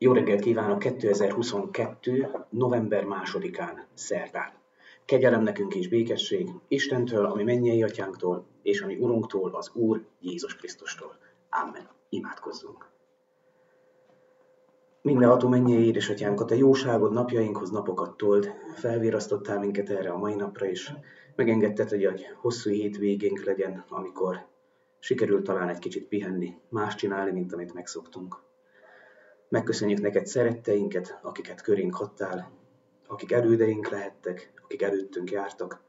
Jó reggelt kívánok 2022. november másodikán, szerdán. Kegyelem nekünk és békesség Istentől, ami mennyei atyánktól, és ami Urunktól, az Úr Jézus Krisztustól. Amen. Imádkozzunk. Mindenható mennyei édesatyánk, a jóságod napjainkhoz napokat told, felvérasztottál minket erre a mai napra is, megengedted, hogy egy hosszú hétvégénk legyen, amikor sikerült talán egy kicsit pihenni, más csinálni, mint amit megszoktunk. Megköszönjük neked szeretteinket, akiket körénk hattál, akik elődeink lehettek, akik előttünk jártak.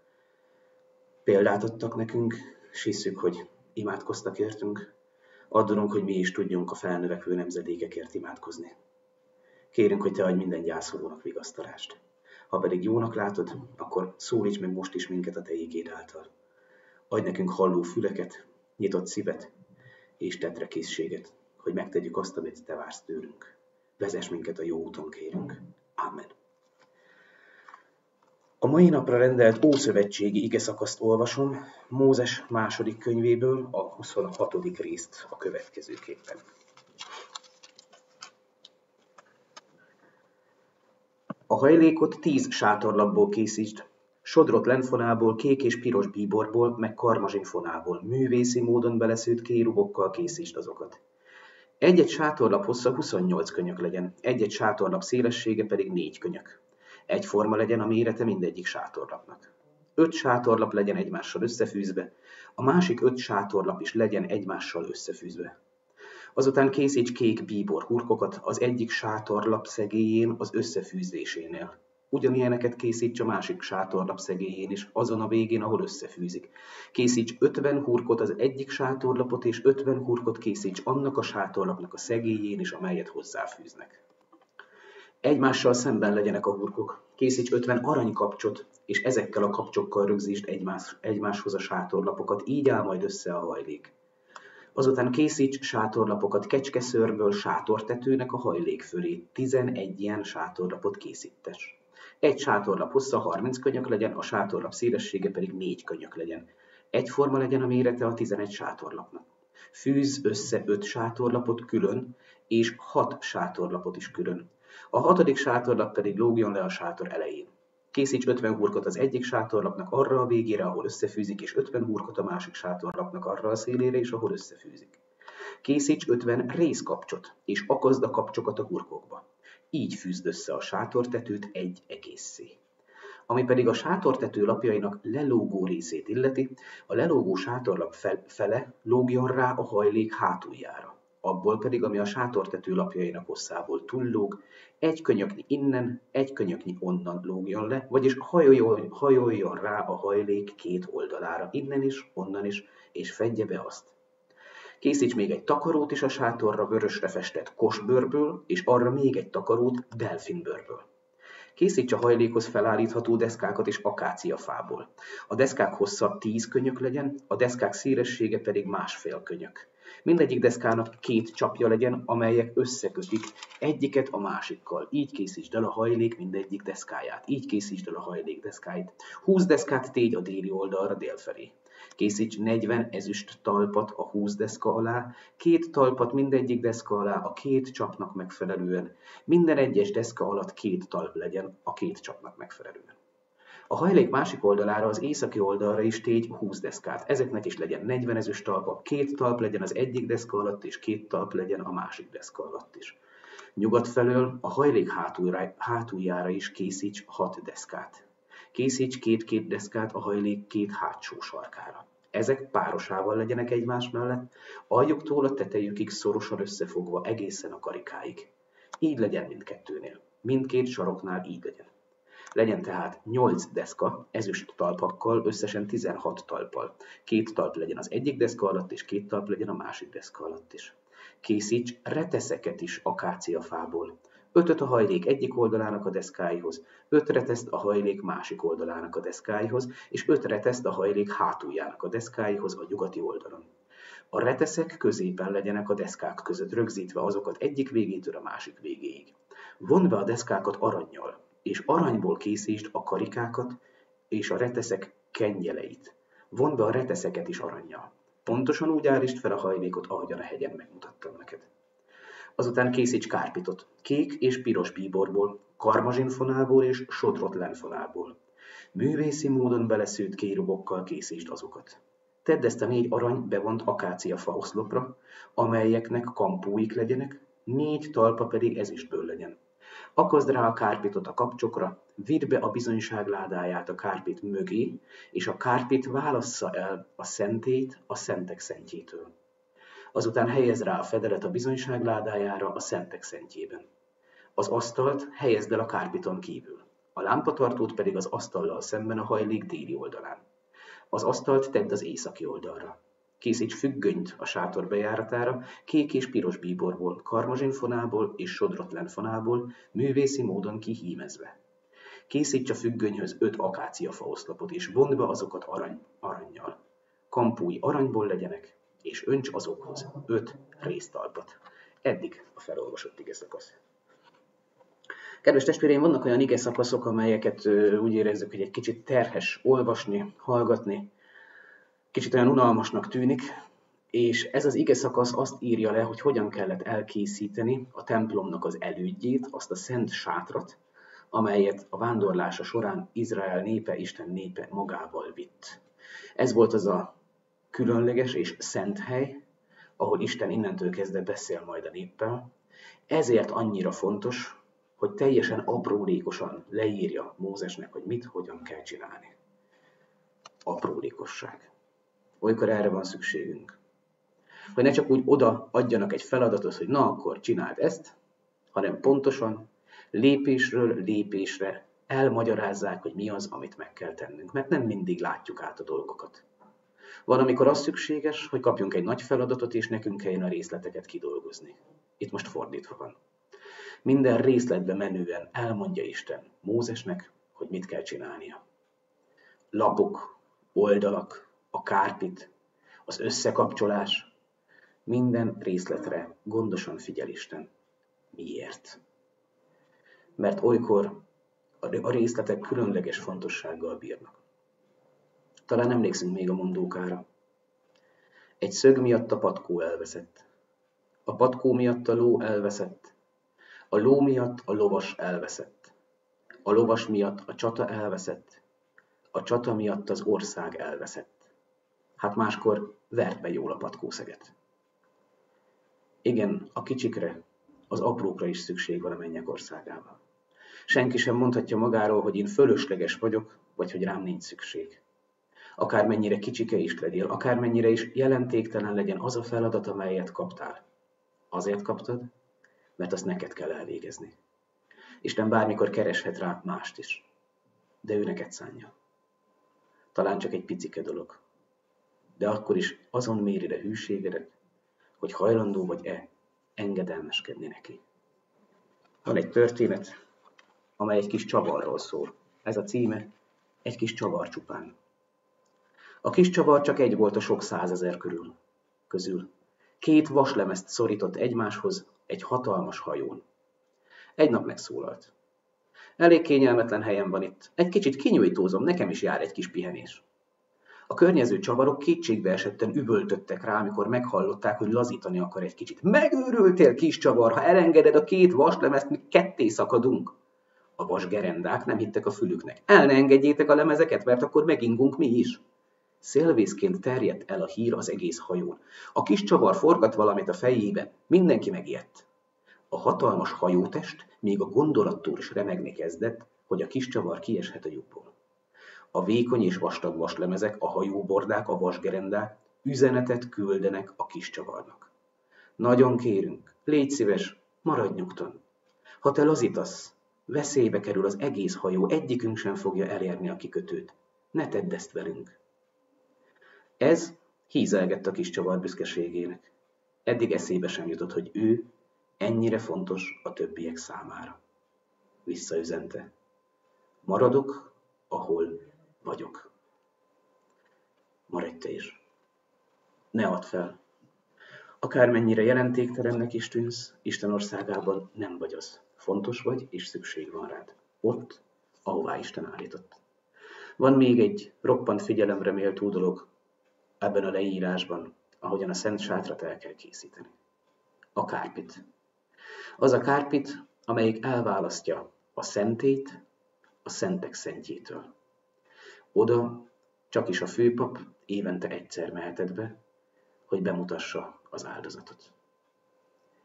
Példát adtak nekünk, és hiszük, hogy imádkoztak értünk. Adunk, hogy mi is tudjunk a felnövekvő nemzedékekért imádkozni. Kérünk, hogy te adj minden gyászolónak vigasztalást. Ha pedig jónak látod, akkor szólíts meg most is minket a te ígéd által. Adj nekünk halló füleket, nyitott szívet és tetre készséget, hogy megtegyük azt, amit Te vársz tőlünk. Vezess minket a jó úton, kérünk. Amen. A mai napra rendelt Ószövetségi igeszakaszt olvasom, Mózes második könyvéből a 26. részt a következőképpen. A hajlékot tíz sátorlapból készítsd, Sodrott lenfonából, kék és piros bíborból, meg karmazsinfonából, művészi módon beleszőtt kérubokkal készítsd azokat. Egy-egy sátorlap hossza 28 könyök legyen, egy-egy sátorlap szélessége pedig négy könyök. Egyforma legyen a mérete mindegyik sátorlapnak. Öt sátorlap legyen egymással összefűzve, a másik öt sátorlap is legyen egymással összefűzve. Azután készíts kék bíbor hurkokat az egyik sátorlap szegélyén az összefűzésénél. Ugyanilyeneket készíts a másik sátorlap szegélyén is, azon a végén, ahol összefűzik. Készíts 50 hurkot az egyik sátorlapot, és 50 hurkot készíts annak a sátorlapnak a szegélyén is, amelyet hozzáfűznek. Egymással szemben legyenek a hurkok. Készíts 50 aranykapcsot, és ezekkel a kapcsokkal rögzítsd egymás, egymáshoz a sátorlapokat, így áll majd össze a hajlék. Azután készíts sátorlapokat kecskeszőrből sátortetőnek a hajlék fölé. 11 ilyen sátorlapot készítes. Egy sátorlap hossza 30 könyök legyen, a sátorlap szélessége pedig 4 könyök legyen. Egyforma legyen a mérete a 11 sátorlapnak. Fűz össze 5 sátorlapot külön, és 6 sátorlapot is külön. A hatodik sátorlap pedig lógjon le a sátor elején. Készíts 50 hurkot az egyik sátorlapnak arra a végére, ahol összefűzik, és 50 hurkot a másik sátorlapnak arra a szélére, és ahol összefűzik. Készíts 50 részkapcsot, és akazd a kapcsokat a hurkokba. Így fűzd össze a sátortetőt egy egészé. Ami pedig a sátortető lapjainak lelógó részét illeti, a lelógó sátorlap fele lógjon rá a hajlék hátuljára. Abból pedig, ami a sátortető lapjainak hosszából túllóg, egy könyöknyi innen, egy könyöknyi onnan lógjon le, vagyis hajoljon, hajoljon rá a hajlék két oldalára, innen is, onnan is, és fedje be azt. Készíts még egy takarót is a sátorra vörösre festett kosbőrből, és arra még egy takarót delfinbőrből. Készíts a hajlékhoz felállítható deszkákat és akáciafából. A deszkák hossza 10 könyök legyen, a deszkák szélessége pedig másfél könyök. Mindegyik deszkának két csapja legyen, amelyek összekötik egyiket a másikkal. Így készítsd el a hajlék mindegyik deszkáját. Így készítsd el a hajlék deszkáit. 20 deszkát tégy a déli oldalra délfelé. Készíts 40 ezüst talpat a 20 deszka alá, két talpat mindegyik deszka alá a két csapnak megfelelően. Minden egyes deszka alatt két talp legyen a két csapnak megfelelően. A hajlék másik oldalára, az északi oldalra is tégy 20 deszkát. Ezeknek is legyen 40 ezüst talpa, két talp legyen az egyik deszka alatt, és két talp legyen a másik deszka alatt is. Nyugat felől a hajlék hátuljára is készíts 6 deszkát. Készíts két-két deszkát a hajlék két hátsó sarkára. Ezek párosával legyenek egymás mellett, aljuktól a tetejükig szorosan összefogva egészen a karikáig. Így legyen mindkettőnél. Mindkét saroknál így legyen. Legyen tehát 8 deszka ezüst talpakkal, összesen 16 talpal. Két talp legyen az egyik deszka alatt, és két talp legyen a másik deszka alatt is. Készíts reteszeket is akáciafából. Ötöt a hajlék egyik oldalának a deszkáihoz, öt reteszt a hajlék másik oldalának a deszkáihoz, és öt reteszt a hajlék hátuljának a deszkáihoz a nyugati oldalon. A reteszek középen legyenek a deszkák között rögzítve azokat egyik végétől a másik végéig. Vond be a deszkákat aranyjal, és aranyból készítsd a karikákat és a reteszek kengyeleit. Vond be a reteszeket is aranyjal. Pontosan úgy állítsd fel a hajlékot, ahogyan a hegyen megmutattam neked. Azután készíts kárpitot, kék és piros bíborból, karmazsinfonálból és sodrot lenfonálból. Művészi módon beleszőtt kérubokkal készítsd azokat. Tedd ezt a négy arany bevont akácia faoszlopra, amelyeknek kampóik legyenek, négy talpa pedig ezüstből legyen. Akazd rá a kárpitot a kapcsokra, vidd be a bizonyság ládáját a kárpit mögé, és a kárpit válassza el a szentét a szentek szentjétől. Azután helyez rá a fedelet a bizonyság ládájára a szentek szentjében. Az asztalt helyezd el a kárpiton kívül, a lámpatartót pedig az asztallal szemben a hajlék déli oldalán. Az asztalt tedd az északi oldalra. Készíts függönyt a sátor bejáratára, kék és piros bíborból, karmazsinfonából és sodrotlenfonából, művészi módon kihímezve. Készíts a függönyhöz öt akáciafa oszlopot, és bond be azokat arany, aranyjal. Kampúj aranyból legyenek, és önts azokhoz öt résztalpat. Eddig a felolvasott ige szakasz. Kedves testvéreim, vannak olyan ige szakaszok, amelyeket úgy érezzük, hogy egy kicsit terhes olvasni, hallgatni, kicsit olyan unalmasnak tűnik, és ez az ige szakasz azt írja le, hogy hogyan kellett elkészíteni a templomnak az elődjét, azt a szent sátrat, amelyet a vándorlása során Izrael népe, Isten népe magával vitt. Ez volt az a különleges és szent hely, ahol Isten innentől kezdve beszél majd a néppel. Ezért annyira fontos, hogy teljesen aprólékosan leírja Mózesnek, hogy mit, hogyan kell csinálni. Aprólékosság. Olykor erre van szükségünk. Hogy ne csak úgy oda adjanak egy feladatot, hogy na akkor csináld ezt, hanem pontosan, lépésről lépésre elmagyarázzák, hogy mi az, amit meg kell tennünk. Mert nem mindig látjuk át a dolgokat. Van, amikor az szükséges, hogy kapjunk egy nagy feladatot, és nekünk kelljen a részleteket kidolgozni. Itt most fordítva van. Minden részletbe menően elmondja Isten Mózesnek, hogy mit kell csinálnia. Lapok, oldalak, a kárpit, az összekapcsolás, minden részletre gondosan figyel Isten. Miért? Mert olykor a részletek különleges fontossággal bírnak. Talán emlékszünk még a mondókára. Egy szög miatt a patkó elveszett. A patkó miatt a ló elveszett. A ló miatt a lovas elveszett. A lovas miatt a csata elveszett. A csata miatt az ország elveszett. Hát máskor vert be jól a patkószeget. Igen, a kicsikre, az aprókra is szükség van a mennyek országában. Senki sem mondhatja magáról, hogy én fölösleges vagyok, vagy hogy rám nincs szükség akármennyire kicsike is legyél, akármennyire is jelentéktelen legyen az a feladat, amelyet kaptál. Azért kaptad, mert azt neked kell elvégezni. Isten bármikor kereshet rá mást is, de ő neked szánja. Talán csak egy picike dolog, de akkor is azon méri le hűségedet, hogy hajlandó vagy-e engedelmeskedni neki. Van egy történet, amely egy kis csavarról szól. Ez a címe, egy kis csavar csupán. A kis csavar csak egy volt a sok százezer körül, közül. Két vaslemezt szorított egymáshoz egy hatalmas hajón. Egy nap megszólalt. Elég kényelmetlen helyen van itt. Egy kicsit kinyújtózom, nekem is jár egy kis pihenés. A környező csavarok kétségbe esetten üvöltöttek rá, amikor meghallották, hogy lazítani akar egy kicsit. Megőrültél, kis csavar, ha elengeded a két vaslemezt, mi ketté szakadunk. A vasgerendák nem hittek a fülüknek. El ne engedjétek a lemezeket, mert akkor megingunk mi is. Szélvészként terjedt el a hír az egész hajón. A kis csavar forgat valamit a fejében, mindenki megijedt. A hatalmas hajótest még a gondolattól is remegni kezdett, hogy a kis csavar kieshet a lyukból. A vékony és vastag vaslemezek, a hajóbordák, a vasgerendák üzenetet küldenek a kis csavarnak. Nagyon kérünk, légy szíves, maradj nyugton. Ha te lazítasz, veszélybe kerül az egész hajó, egyikünk sem fogja elérni a kikötőt. Ne tedd ezt velünk. Ez hízelgett a kis csavar büszkeségének. Eddig eszébe sem jutott, hogy ő ennyire fontos a többiek számára. Visszaüzente. Maradok, ahol vagyok. Maradj te is. Ne add fel. Akármennyire jelentéktelennek is tűnsz, Isten országában nem vagy az. Fontos vagy, és szükség van rád. Ott, ahová Isten állított. Van még egy roppant figyelemre méltó dolog, ebben a leírásban, ahogyan a szent sátrat el kell készíteni. A kárpit. Az a kárpit, amelyik elválasztja a szentét a szentek szentjétől. Oda csak is a főpap évente egyszer mehetett be, hogy bemutassa az áldozatot.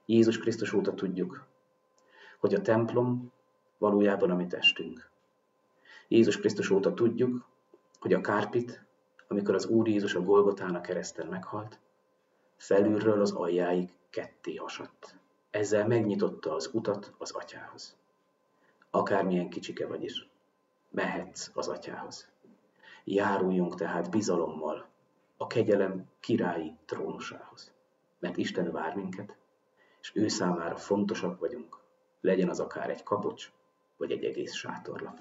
Jézus Krisztus óta tudjuk, hogy a templom valójában a mi testünk. Jézus Krisztus óta tudjuk, hogy a kárpit, amikor az Úr Jézus a Golgotán a kereszten meghalt, felülről az aljáig ketté hasadt. Ezzel megnyitotta az utat az atyához. Akármilyen kicsike vagy is, mehetsz az atyához. Járuljunk tehát bizalommal a kegyelem királyi trónusához. Mert Isten vár minket, és ő számára fontosak vagyunk, legyen az akár egy kapocs, vagy egy egész sátorlap.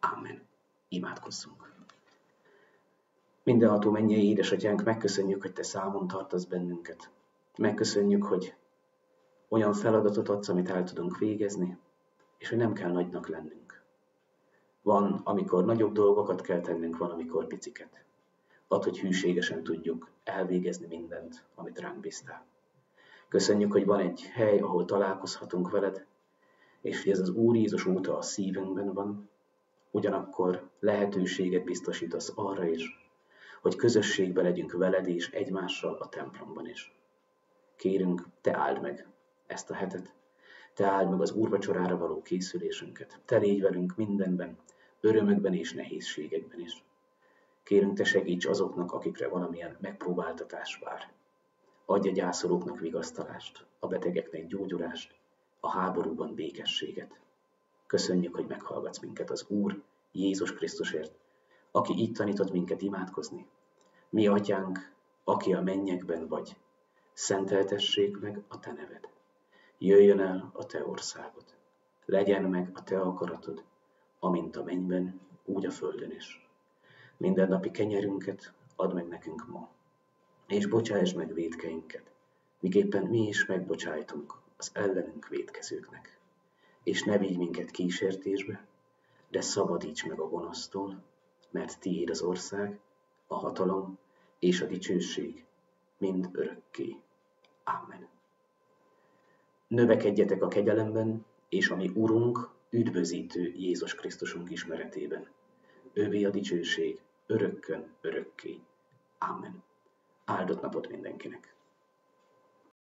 Amen. Imádkozzunk. Mindenható mennyei édesatyánk, megköszönjük, hogy Te számon tartasz bennünket. Megköszönjük, hogy olyan feladatot adsz, amit el tudunk végezni, és hogy nem kell nagynak lennünk. Van, amikor nagyobb dolgokat kell tennünk, van, amikor piciket. Ad, hogy hűségesen tudjuk elvégezni mindent, amit ránk bíztál. Köszönjük, hogy van egy hely, ahol találkozhatunk veled, és hogy ez az Úr Jézus óta a szívünkben van, ugyanakkor lehetőséget biztosítasz arra is, hogy közösségbe legyünk veled és egymással a templomban is. Kérünk, te áld meg ezt a hetet, te áld meg az úrvacsorára való készülésünket, te légy velünk mindenben, örömökben és nehézségekben is. Kérünk, te segíts azoknak, akikre valamilyen megpróbáltatás vár. Adj a gyászolóknak vigasztalást, a betegeknek gyógyulást, a háborúban békességet. Köszönjük, hogy meghallgatsz minket az Úr, Jézus Krisztusért, aki így tanított minket imádkozni. Mi, Atyánk, aki a mennyekben vagy, szenteltessék meg a Te neved. Jöjjön el a Te országod. Legyen meg a Te akaratod, amint a mennyben, úgy a földön is. Minden napi kenyerünket add meg nekünk ma, és bocsáss meg védkeinket, miképpen mi is megbocsájtunk az ellenünk védkezőknek. És ne vigy minket kísértésbe, de szabadíts meg a gonosztól, mert tiéd az ország, a hatalom és a dicsőség mind örökké. Amen. Növekedjetek a kegyelemben, és a mi Urunk, üdvözítő Jézus Krisztusunk ismeretében. Ővé a dicsőség, örökkön, örökké. Amen. Áldott napot mindenkinek!